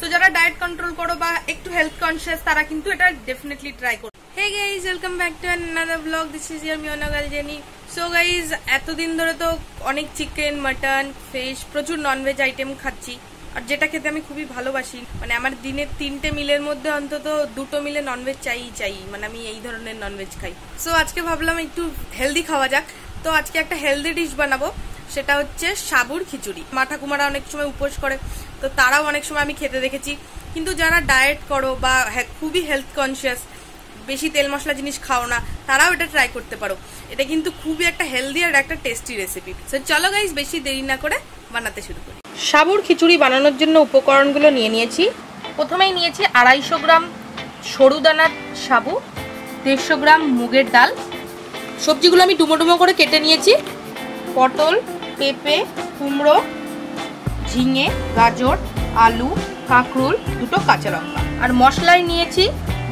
তো যারা diet control করো বা একটু হেলথ কনসিয়াস তারা কিন্তু এটা ডেফিনেটলি ট্রাই করো। Hey guys welcome back to another blog this is your মিওনা গালজেনি সো গাইজ এতদিন ধরে তো অনেক চিকেন মাটন ফিশ প্রচুর ননভেজ আইটেম খাচ্ছি। আর যেটা খেতে আমি খুবই ভালোবাসি। মানে আমার দিনের তিনটে মিলের মধ্যে অন্তত দুটো মিলে ননভেজ চাই চাই। মানে আমি এই ধরনের ননভেজ খাই। সো আজকে ভাবলাম একটু হেলদি খাওয়া যাক। তো আজকে একটা হেলদি ডিশ বানাবো। সেটা হচ্ছে সাবুর খিচুড়ি। মা ঠাকুমারা অনেক সময় উপোস করে, তো তারাও অনেক সময় আমি খেতে দেখেছি। কিন্তু যারা ডায়েট করো বা খুবই হেলথ কনসিয়াস বেশি তেল মশলা জিনিস খাও না, তারাও এটা ট্রাই করতে পারো। এটা কিন্তু খুবই একটা হেলদি আর একটা টেস্টি রেসিপি তো চলো গাইজ বেশি দেরি না করে বানাতে শুরু করি। সাবুর খিচুড়ি বানানোর জন্য উপকরণগুলো নিয়ে নিয়েছি। প্রথমেই নিয়েছি আড়াইশো গ্রাম সরু দানার সাবু, দেড়শো গ্রাম মুগের ডাল। সবজিগুলো আমি ডুমো ডুমো করে কেটে নিয়েছি। পটল পেঁপে, কুমড়ো, ঝিঙে, গাজর, আলু, কাঁকরুল, দুটো কাঁচা লঙ্কা। আর মশলায় নিয়েছি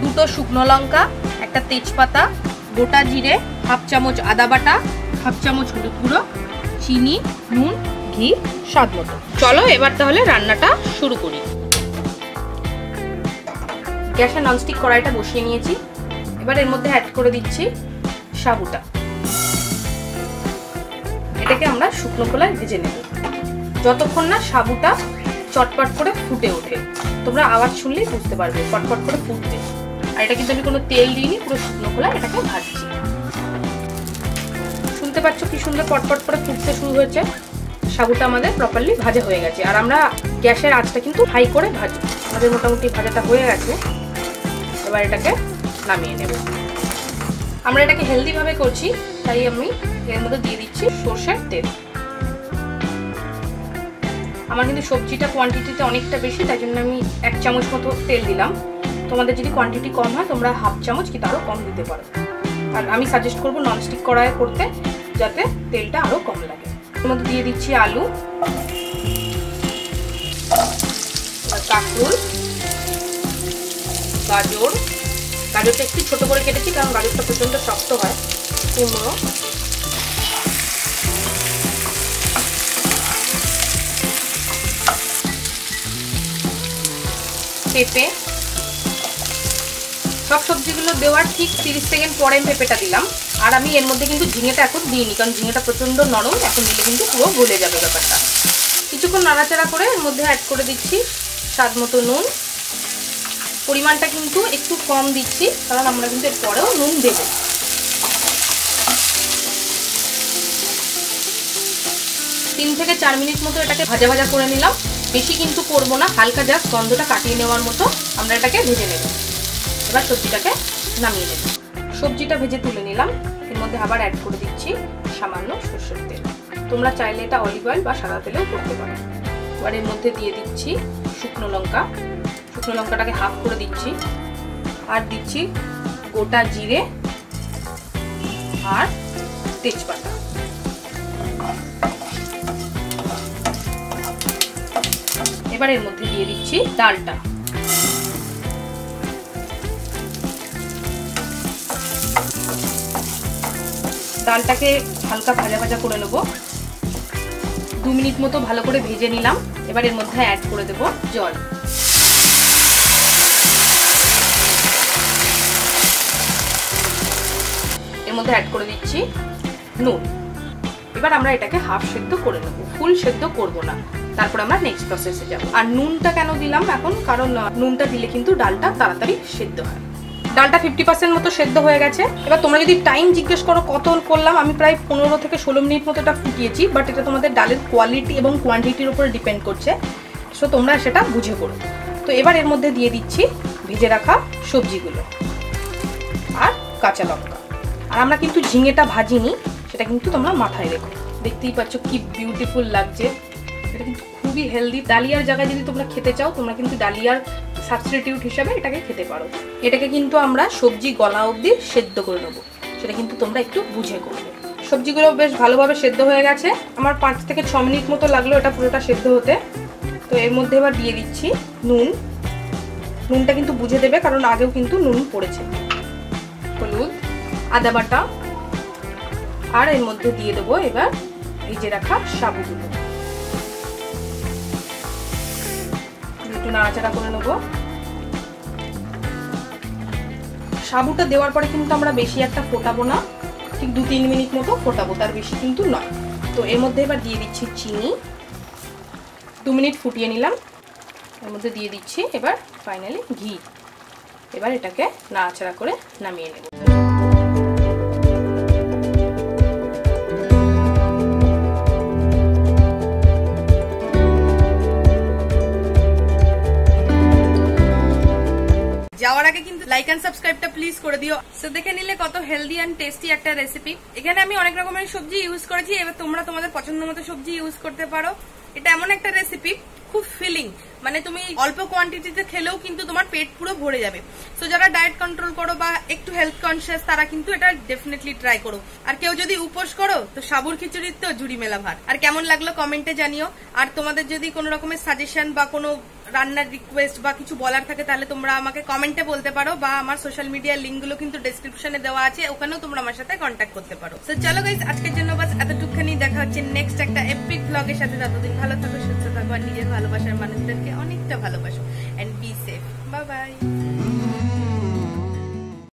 দুটো শুকনো লঙ্কা, একটা তেজপাতা, গোটা জিরে, হাফ চামচ আদা বাটা, হাফ চামচ হলুদ গুঁড়ো, চিনি, নুন, ঘি, স্বাদ মতো। চলো এবার তাহলে রান্নাটা শুরু করি। গ্যাসে ননস্টিক কড়াইটা বসিয়ে নিয়েছি। এবার এর মধ্যে অ্যাড করে দিচ্ছি সাবুটা। এটাকে আমরা শুকনো খোলায় ভেজে নেব। যতক্ষণ না সাবুটা চটপট করে ফুটে ওঠে, তোমরা আওয়াজ শুনলেই বুঝতে পারবে পটপট করে ফুটবে। আর এটা কিন্তু আমি কোনো তেল দিইনি, পুরো শুকনো খোলায় এটাকে ভাজছি। শুনতে পাচ্ছ কি সুন্দর পটপট করে ফুটতে শুরু হয়েছে? সাবুটা আমাদের প্রপারলি ভাজা হয়ে গেছে। আর আমরা গ্যাসের আঁচটা কিন্তু হাই করে ভাজবো আমাদের মোটামুটি ভাজাটা হয়ে গেছে। এবার এটাকে নামিয়ে নেব। আমরা এটাকে হেলদিভাবে করছি, তাই আমি এর মধ্যে দিয়ে দিচ্ছি সর্ষের তেল। আমার কিন্তু সবজিটা কোয়ান্টিটিতে অনেকটা বেশি, তাই জন্য আমি এক চামচ মতো তেল দিলাম। তোমাদের যদি কোয়ান্টিটি কম হয়, তোমরা হাফ চামচ কি তারও কম দিতে পারো। আর আমি সাজেস্ট করব ননস্টিক কড়াই করতে, যাতে তেলটা আরও কম লাগে। এর মধ্যে দিয়ে দিচ্ছি আলু কাঁকরুল, গাজর। গাজরটা একটু ছোটো করে কেটেছি, কারণ গাজরটা প্রচণ্ড শক্ত হয়। কুমড়ো পেঁপে। সব সবজিগুলো দেওয়ার ঠিক তিরিশ সেকেন্ড পরে আমি পেঁপেটা দিলাম। আর আমি এর মধ্যে কিন্তু ঝিঙেটা এখন দিইনি, কারণ ঝিঙেটা প্রচণ্ড নরম, এখন দিলে কিন্তু পুরো গলে যাবে ব্যাপারটা। কিছুক্ষণ নাড়াচাড়া করে এর মধ্যে অ্যাড করে দিচ্ছি স্বাদ মতো নুন। পরিমাণটা কিন্তু একটু কম দিচ্ছি, কারণ আমরা কিন্তু এর পরেও নুন দেবো। তিন থেকে চার মিনিট মতো এটাকে ভাজা ভাজা করে নিলাম। বেশি কিন্তু করব না, হালকা জাস্ট গন্ধটা কাটিয়ে নেওয়ার মতো আমরা এটাকে ভেজে নেব। এবার সবজিটাকে নামিয়ে নেব। সবজিটা ভেজে তুলে নিলাম। এর মধ্যে আবার অ্যাড করে দিচ্ছি সামান্য সর্ষের তেল। তোমরা চাইলে এটা অলিভ অয়েল বা সাদা তেলেও করতে পারো। এবার এর মধ্যে দিয়ে দিচ্ছি শুকনো লঙ্কা। শুকনো লঙ্কাটাকে হাফ করে দিচ্ছি। আর দিচ্ছি গোটা জিরে আর তেজপাতা। এবার এর মধ্যে দিয়ে দিচ্ছি ডালটা। ডালটাকে হালকা ভাজা ভাজা করে নেব। দু মিনিট মতো ভালো করে ভেজে নিলাম। এবার এর মধ্যে অ্যাড করে দেব জল। এর মধ্যে অ্যাড করে দিচ্ছি নুন। এবার আমরা এটাকে হাফ সেদ্ধ করে নেব ফুল সেদ্ধ করব না। তারপর আমরা নেক্সট প্রসেসে যাব। আর নুনটা কেন দিলাম এখন? কারণ নুনটা দিলে কিন্তু ডালটা তাড়াতাড়ি সেদ্ধ হয়। ডালটা ফিফটি পার্সেন্ট মতো সেদ্ধ হয়ে গেছে। এবার তোমরা যদি টাইম জিজ্ঞেস করো কত করলাম, আমি প্রায় পনেরো থেকে ষোলো মিনিট মতো এটা ফুটিয়েছি বাট এটা তোমাদের ডালের কোয়ালিটি এবং কোয়ান্টিটির উপরে ডিপেন্ড করছে। সো তোমরা সেটা বুঝে করো তো এবার এর মধ্যে দিয়ে দিচ্ছি ভেজে রাখা সবজিগুলো আর কাঁচা লঙ্কা। আর আমরা কিন্তু ঝিঙেটা ভাজিনি সেটা কিন্তু তোমরা মাথায় রেখো। দেখতেই পাচ্ছ কি বিউটিফুল লাগছে। এটা কিন্তু খুবই হেলদি ডালিয়ার জায়গায় যদি তোমরা খেতে চাও, তোমরা কিন্তু ডালিয়ার সাবস্টিটিউট হিসাবে এটাকে খেতে পারো। এটাকে কিন্তু আমরা সবজি গলা অবধি সেদ্ধ করে নেব। সেটা কিন্তু তোমরা একটু বুঝে করবে। সবজিগুলো বেশ ভালোভাবে সেদ্ধ হয়ে গেছে। আমার পাঁচ থেকে ছ মিনিট মতো লাগল এটা পুরোটা সেদ্ধ হতে। তো এর মধ্যে এবার দিয়ে দিচ্ছি নুন। নুনটা কিন্তু বুঝে দেবে, কারণ আগেও কিন্তু নুন পড়েছে। হলুদ, আদা বাটা আর এর মধ্যে দিয়ে দেবো এবার ভেজে রাখা সাবুগুলো। একটু নাড়াচাড়া করে নেব। সাবুটা দেওয়ার পরে কিন্তু আমরা বেশি একটা ফোটাবো না, ঠিক দু তিন মিনিট মতো ফোটাবো, তার বেশি কিন্তু নয়। তো এর মধ্যে এবার দিয়ে দিচ্ছি চিনি। দু মিনিট ফুটিয়ে নিলাম। এর মধ্যে দিয়ে দিচ্ছি এবার ফাইনালি ঘি। এবার এটাকে নাড়াচাড়া করে নামিয়ে নেব। যাওয়ার আগে কিন্তু লাইক এন্ড সাবস্ক্রাইবটা প্লিজ করে দিও। সো দেখে নিলে কত হেলদি এন্ড টেস্টি একটা রেসিপি এখানে আমি অনেক রকমের সবজি ইউজ করেছি, এবার তোমরা তোমাদের পছন্দ মতো সবজি ইউজ করতে পারো। এটা এমন একটা রেসিপি মানে তুমি অল্প কোয়ান্টিটিতে খেলেও কিন্তু তোমার পেট পুরো ভরে যাবে। সো যারা ডায়েট কন্ট্রোল করো বা একটু হেলথ কনসিয়াস তারা কিন্তু এটা ডেফিনেটলি ট্রাই করো। আর কেউ যদি উপোস করো, তো সাবুর খিচুড়ির তো জুড়ি মেলা ভাত। আর কেমন লাগল কমেন্টে জানিও। আর তোমাদের যদি কোনো রকমের সাজেশন বা কোনো রান্নার রিকোয়েস্ট বা কিছু বলার থাকে, তাহলে তোমরা আমাকে কমেন্টে বলতে পারো বা আমার সোশ্যাল মিডিয়ার লিঙ্কগুলো কিন্তু ডেসক্রিপশনে দেওয়া আছে। ওখানেও তোমরা আমার সাথে কন্ট্যাক্ট করতে পারো। তো চলো গাইজ আজকের জন্য বাস এতটুকখানি ব্লগের সাথে যতদিন ভালো থাকো সুস্থ থাকো আর নিজের ভালোবাসার মানুষদেরকে অনেকটা ভালোবাসো।